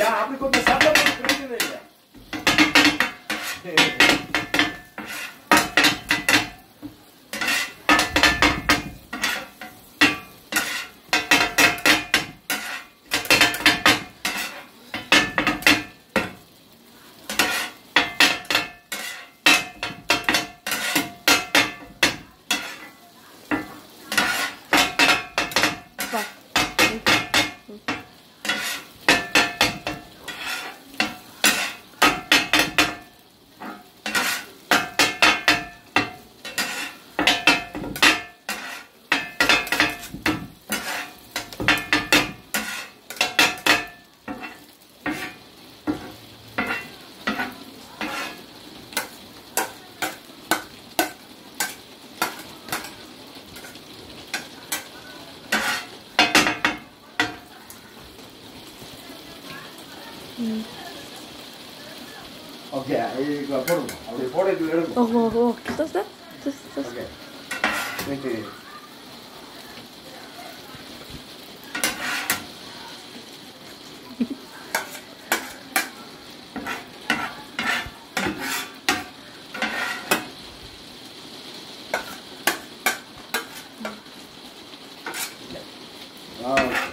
Ya, hablo con mis amigos, no me creen en ella. Okay, here you go. Put it. I'll report it Just. Okay. Thank you. Wow.